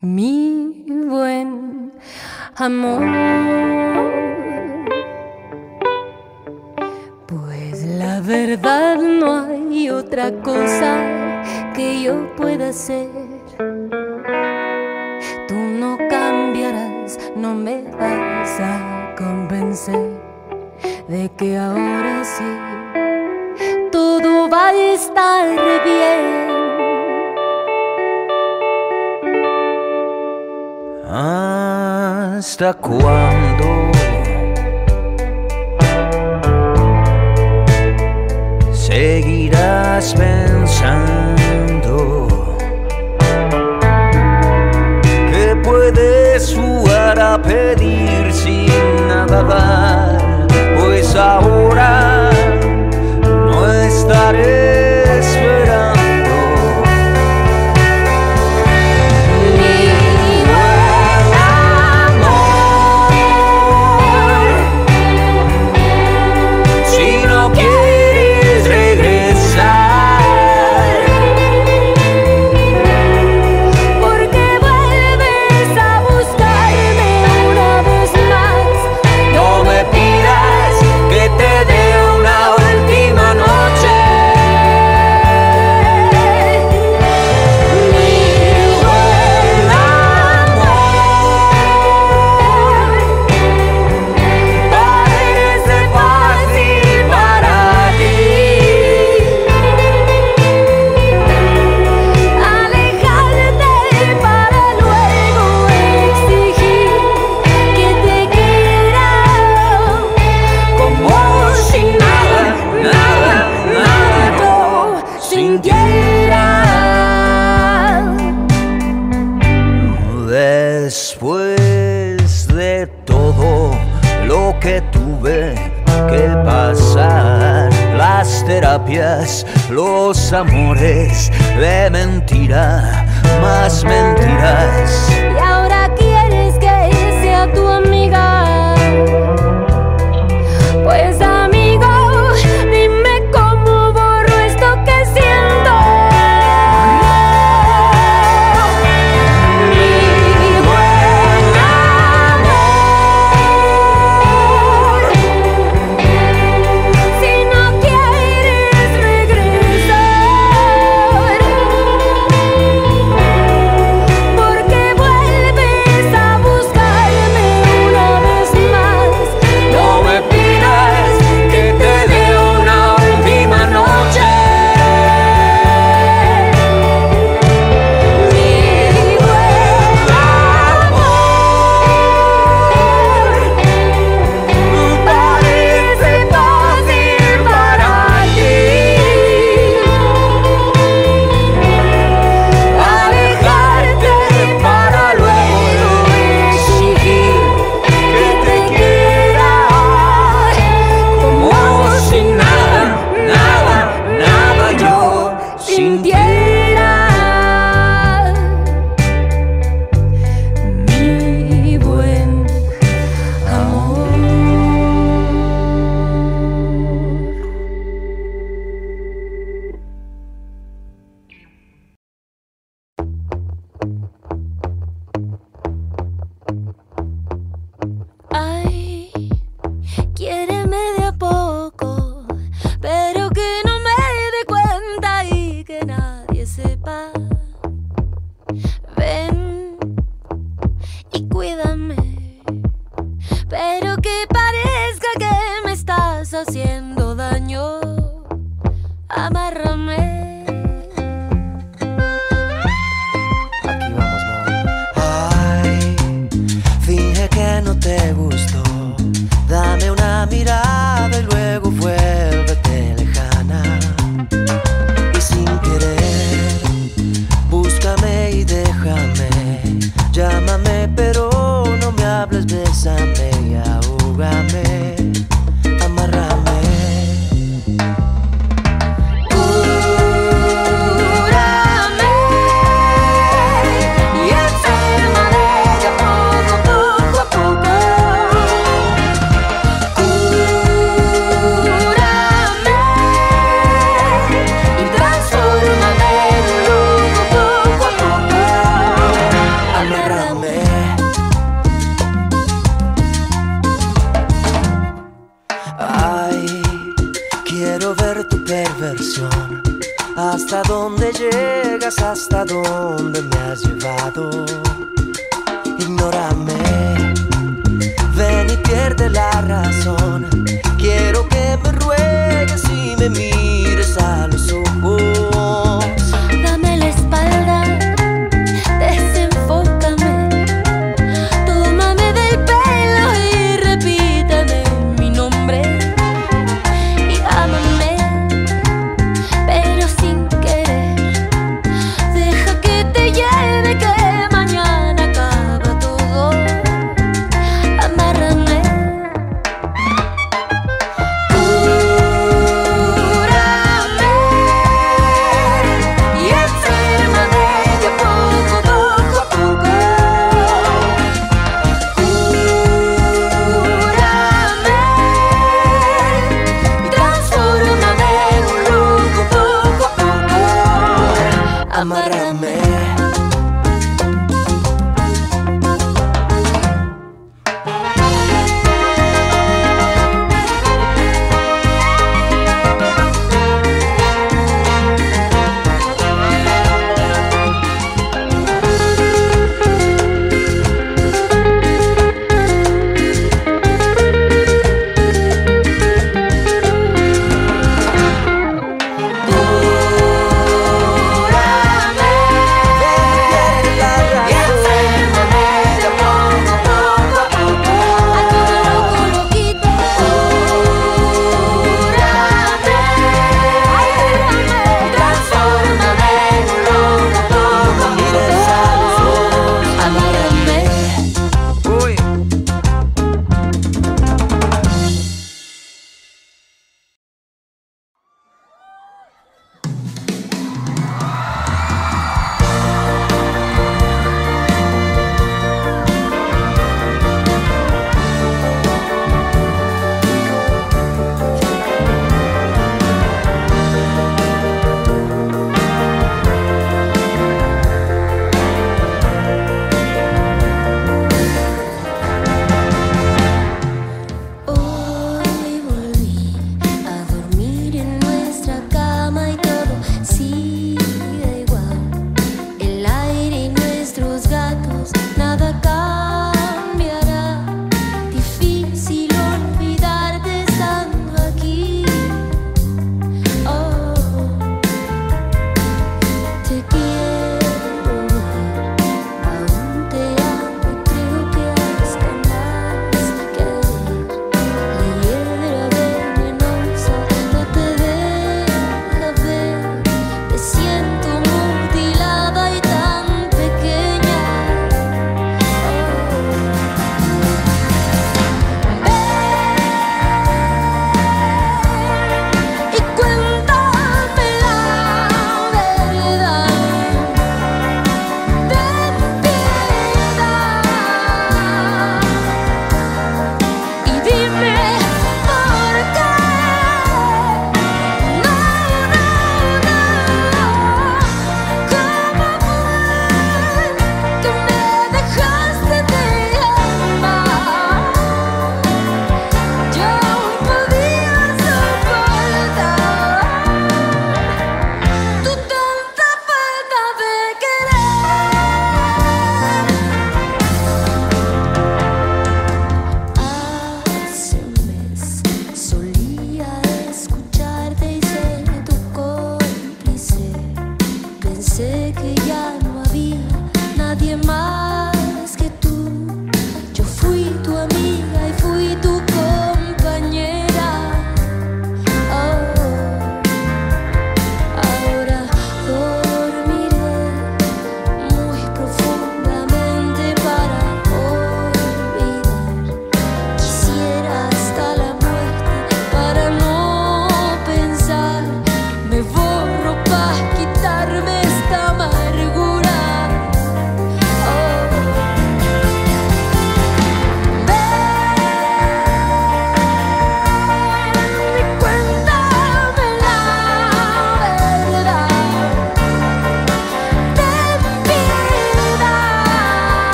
mi buen amor. Pues la verdad no hay otra cosa que yo pueda hacer. Tú no cambiarás, no me vas a convencer de que ahora sí todo va a estar bien. ¿Hasta cuándo? Seguirás pensando que puedes jugar a pedir sin nada dar, pues ahora no estaré.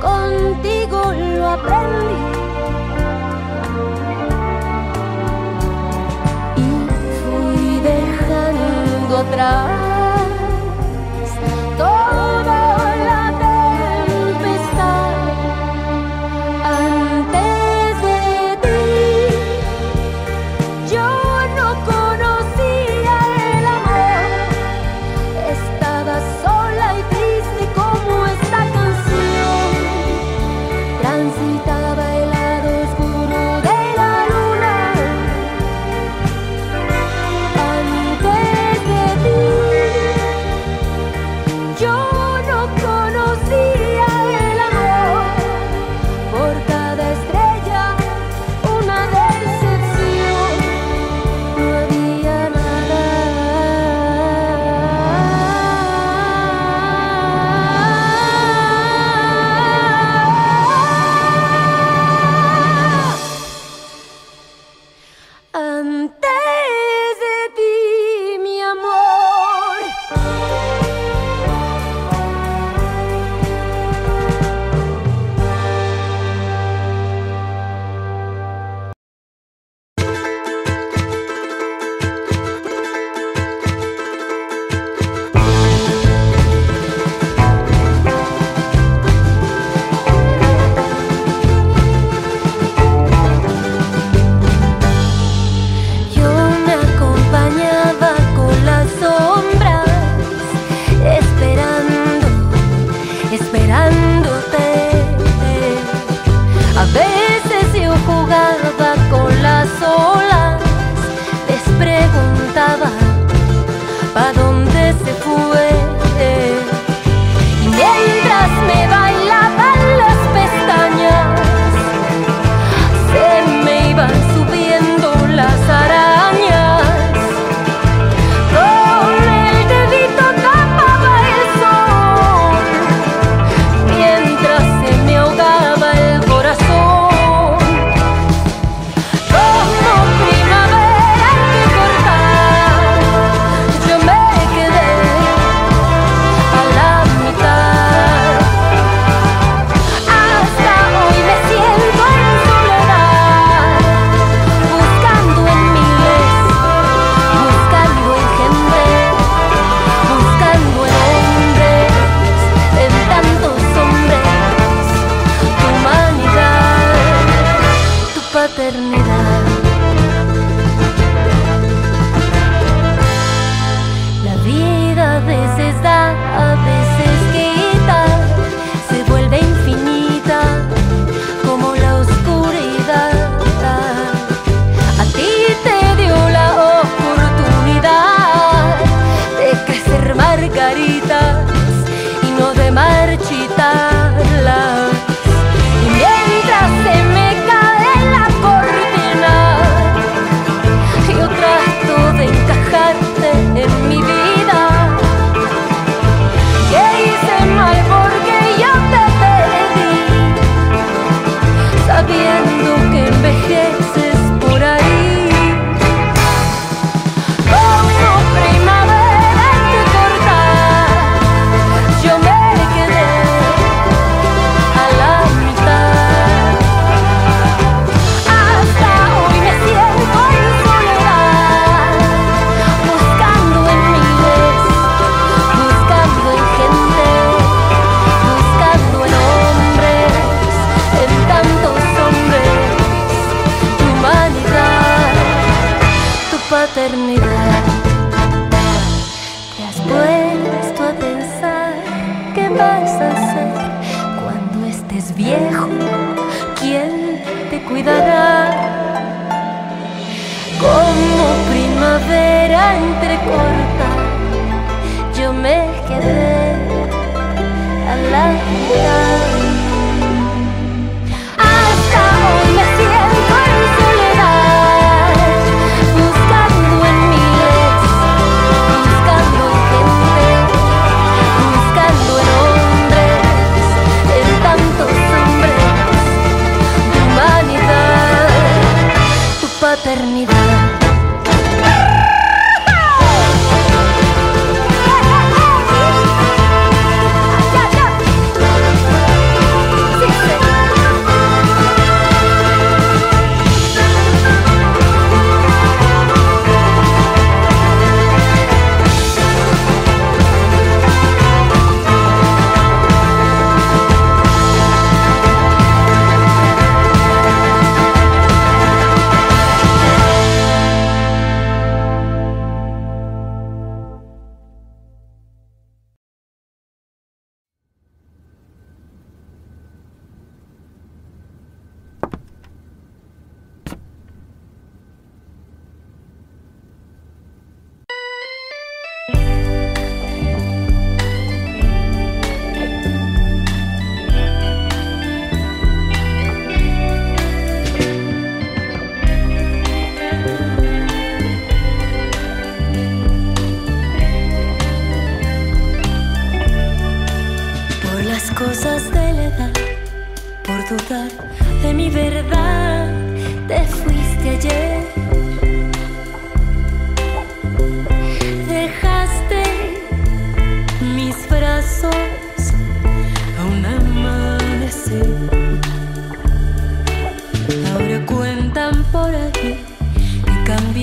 contigo lo aprendí. Y fui dejando atrás.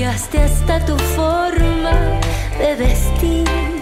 Cambiaste hasta tu forma de vestir.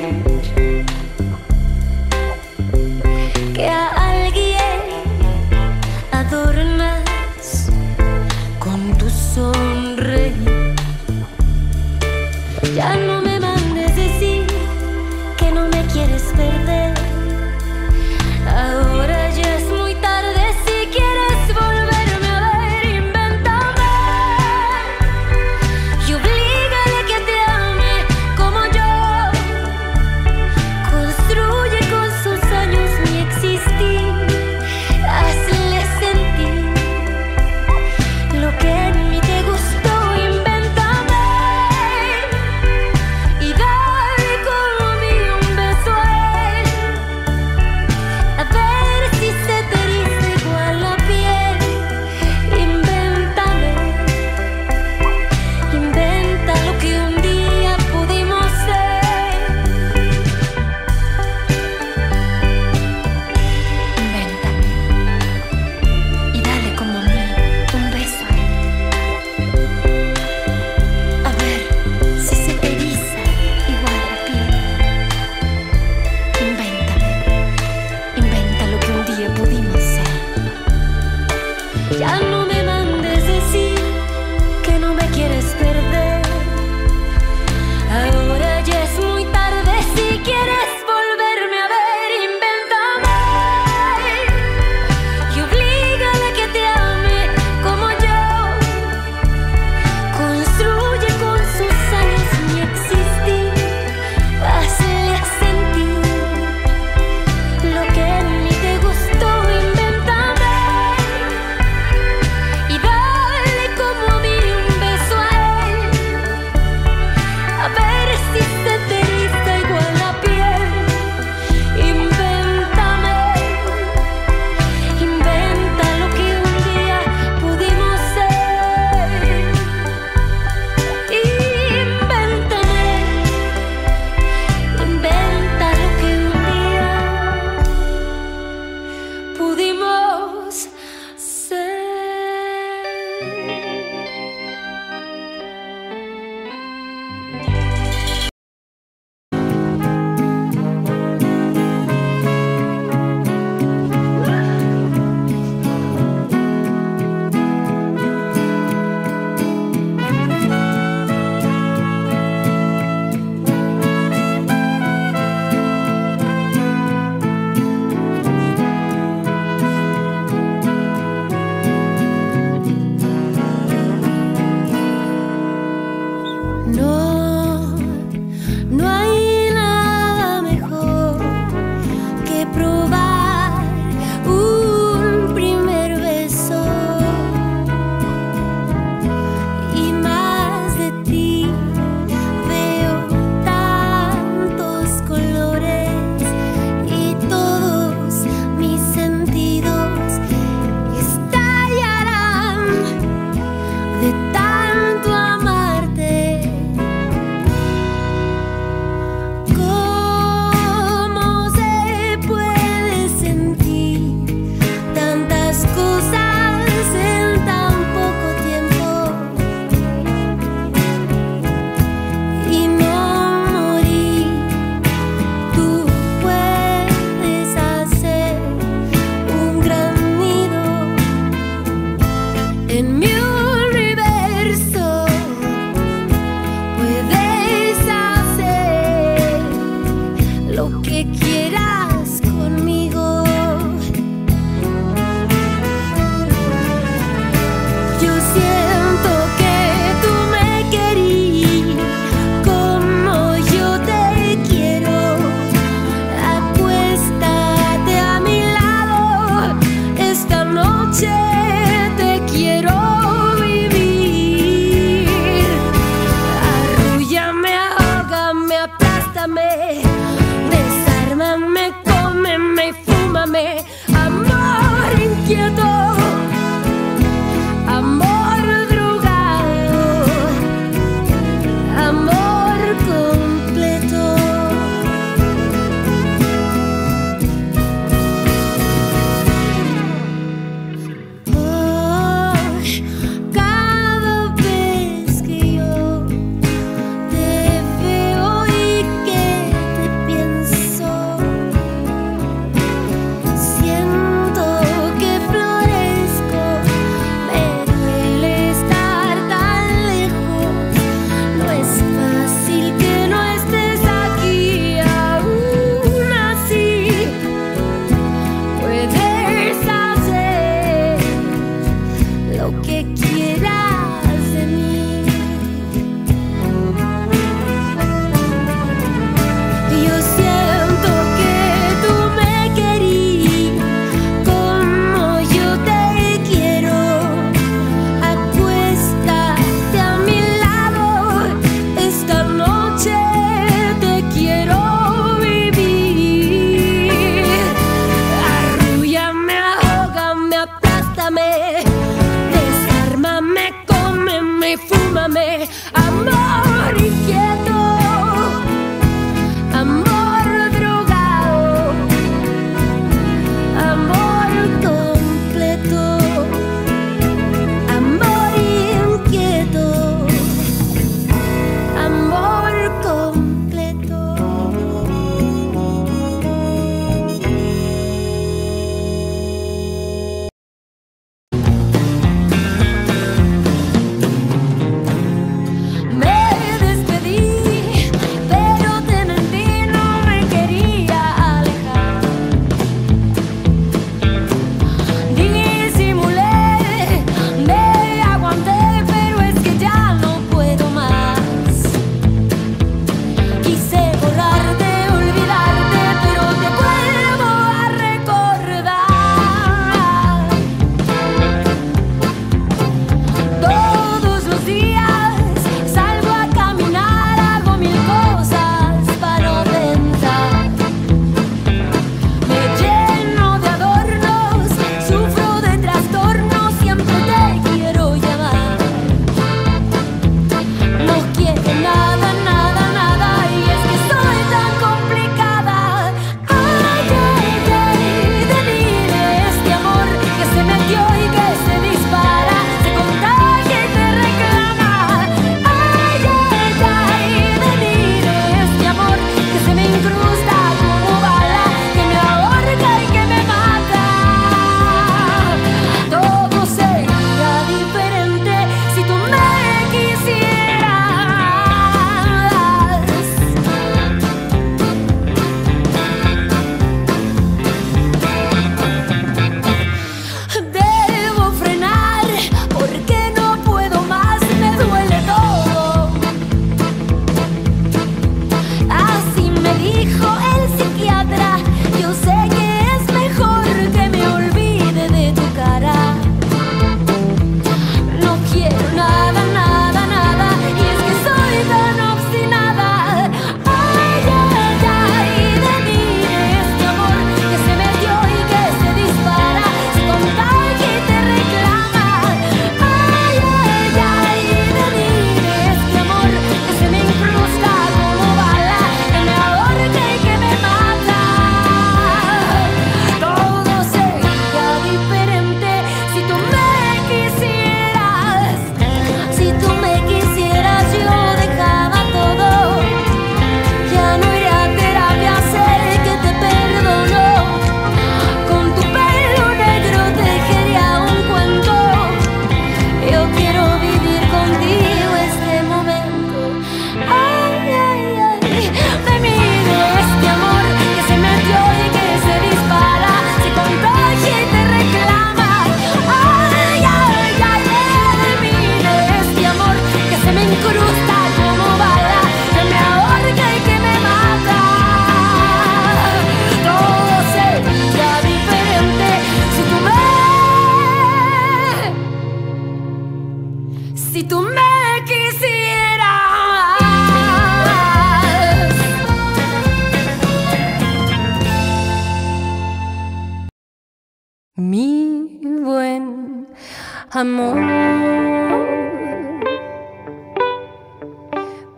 amor.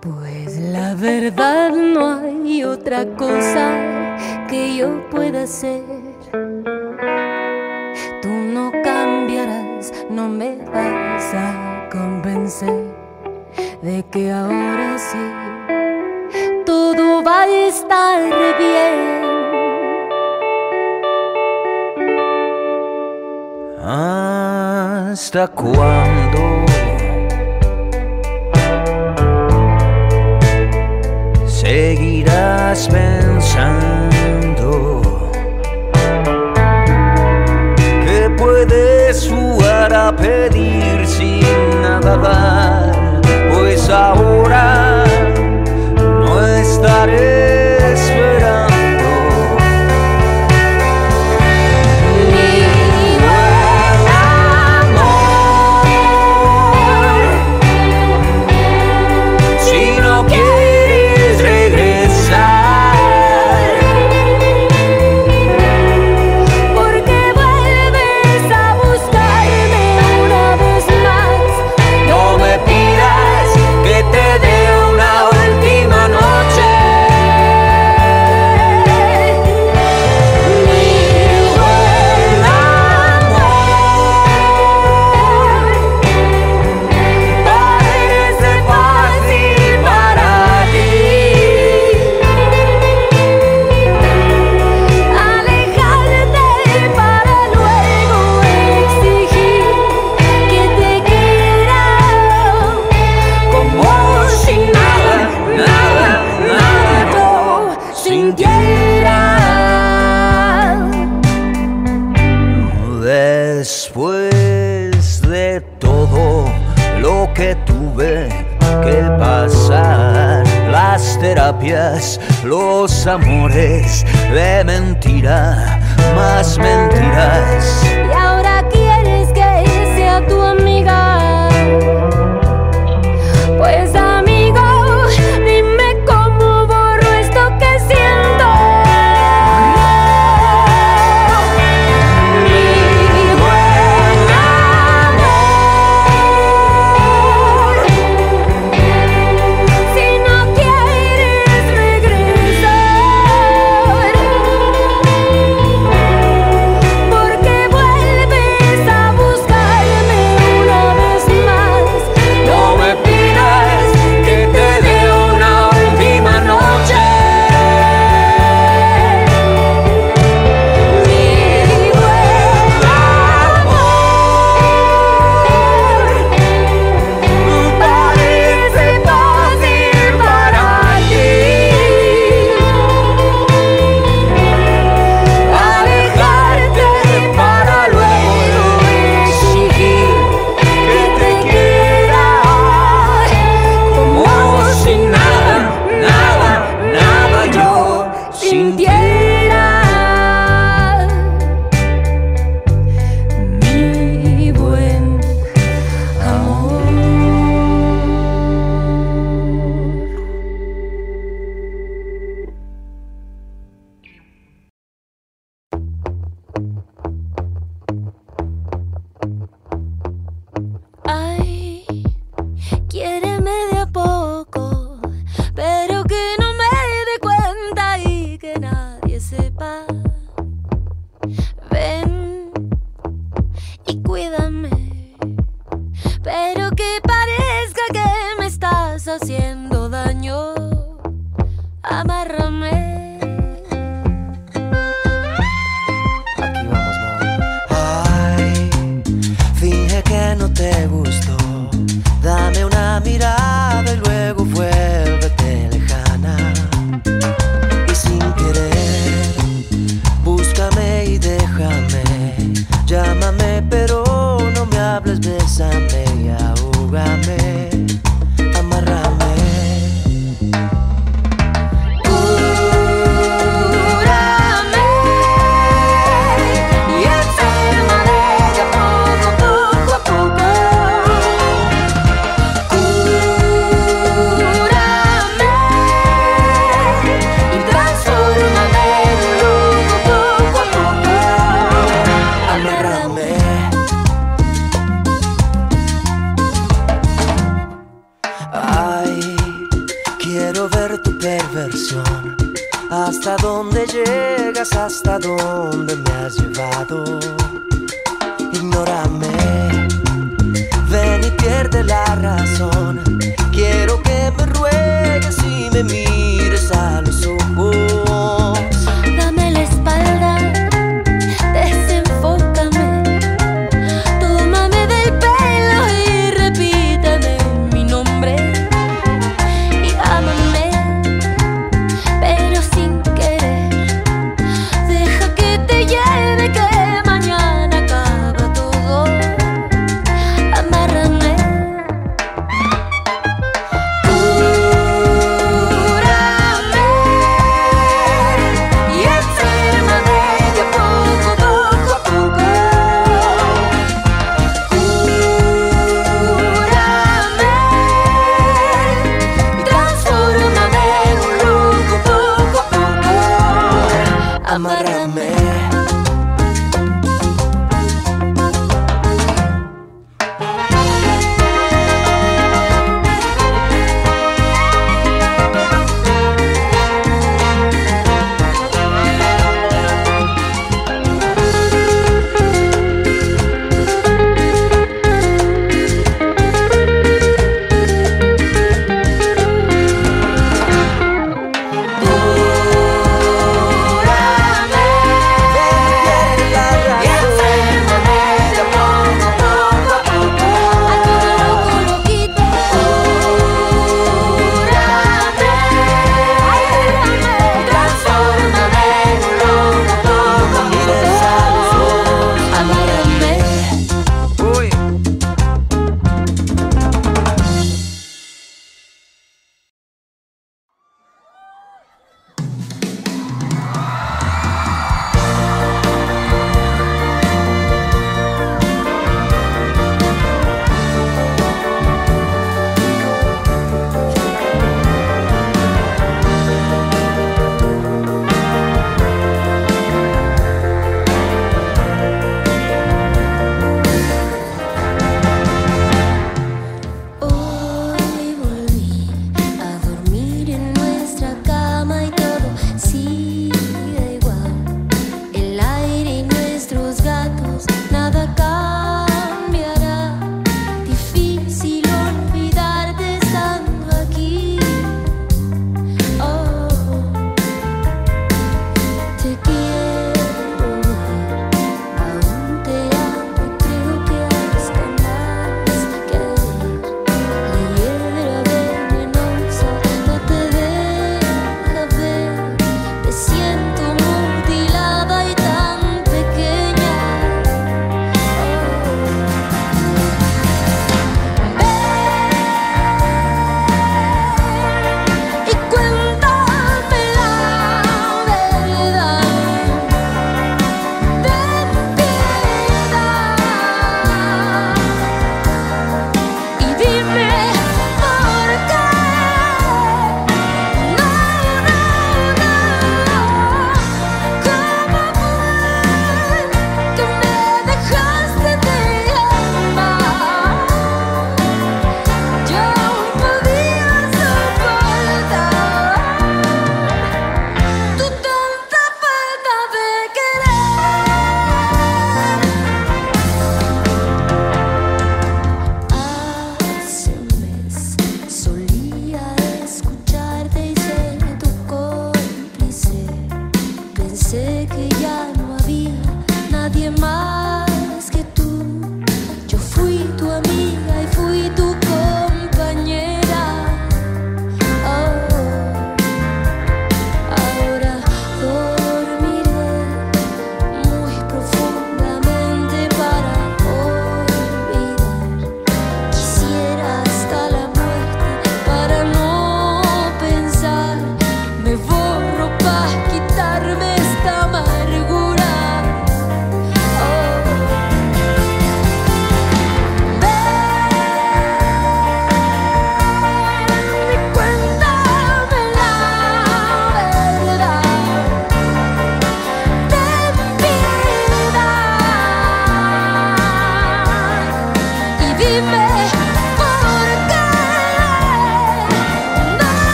Pues la verdad no hay otra cosa que yo pueda hacer. Tú no cambiarás, no me vas a convencer de que ahora sí todo va a estar bien. ¿Hasta cuándo? Seguirás pensando que puedes jugar a pedir sin nada dar, pues ahora no estaré.